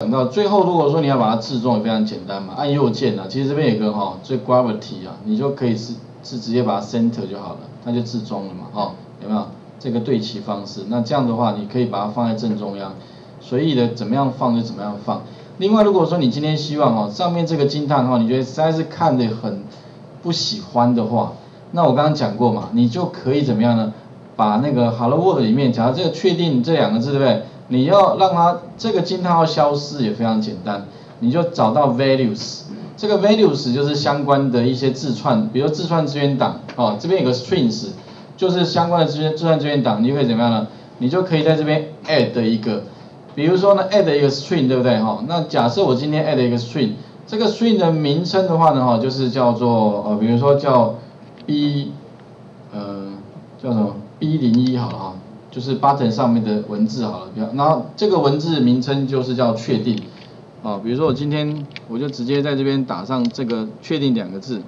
讲到最后，如果说你要把它自重，也非常简单嘛，按右键啊，其实这边有个哈，最 gravity 啊，你就可以是是直接把它 center 就好了，它就自重了嘛，哈，有没有这个对齐方式？那这样的话，你可以把它放在正中央，随意的怎么样放就怎么样放。另外，如果说你今天希望哦，上面这个金叹号，你觉得实在是看的很不喜欢的话，那我刚刚讲过嘛，你就可以怎么样呢？把那个 Hello World 里面，假如这个确定这两个字，对不对？你要让它这个惊叹号消失也非常简单，你就找到 values，这个 values 就是相关的一些字串，比如字串资源档，哦，这边有个 strings，就是相关的资源字串资源档，你就可以怎么样呢？你就可以在这边 add 一个，比如说呢 add 一个 string，对不对？哈，那假设我今天 add 一个 string，这个 string 的名称的话呢，哈，就是叫做呃，比如说叫 b，呃，叫什么 b 零一好了哈。就是 button 上面的文字好了，然后这个文字名称就是叫确定，啊，比如说我今天我就直接在这边打上这个确定两个字，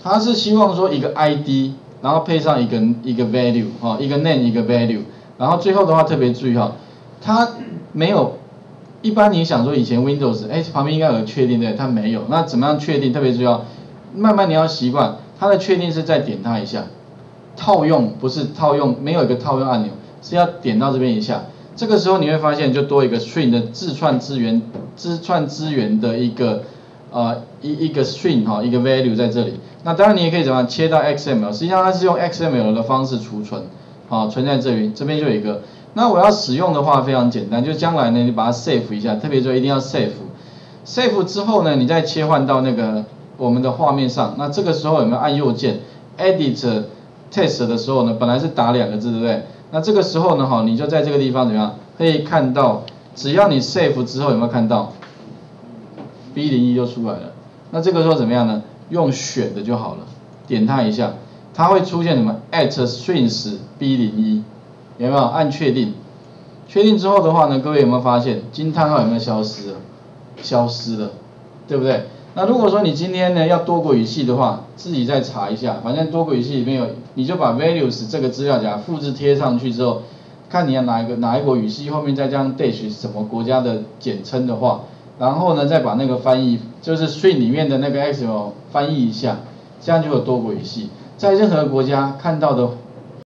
他是希望说一个 ID，然后配上一个一个 value，哈，一个 name 一个 value，然后最后的话特别注意哈，它没有，一般你想说以前 Windows，哎，旁边应该有个确定对，它没有，那怎么样确定？特别重要，慢慢你要习惯，它的确定是再点它一下。套用不是套用，没有一个套用按钮，是要点到这边一下，这个时候你会发现就多一个 string 的自串资源，自串资源的一个呃一一个 string 哈，一个 value 在这里。那当然你也可以怎么样切到 XML，实际上它是用 XML 的方式储存，好存在这里，这边就有一个。那我要使用的话非常简单，就将来呢你把它 save 一下，特别说一定要 save，save 之后呢你再切换到那个我们的画面上，那这个时候有没有按右键 edit？test 的时候呢，本来是打两个字，对不对？那这个时候呢，哈，你就在这个地方怎么样？可以看到，只要你 save 之后有没有看到？B 零一就出来了。那这个时候怎么样呢？用选的就好了，点它一下，它会出现什么？at strings B 零一，有没有？按确定。确定之后的话呢，各位有没有发现惊叹号有没有消失了？消失了，对不对？那如果说你今天呢要多国语系的话，自己再查一下，反正多国语系里面有，你就把 values 这个资料夹复制贴上去之后，看你要哪一个哪一国语系后面再加上 dash 什么国家的简称的话，然后呢再把那个翻译就是 string 里面的那个 XML 翻译一下，这样就有多国语系，在任何国家看到的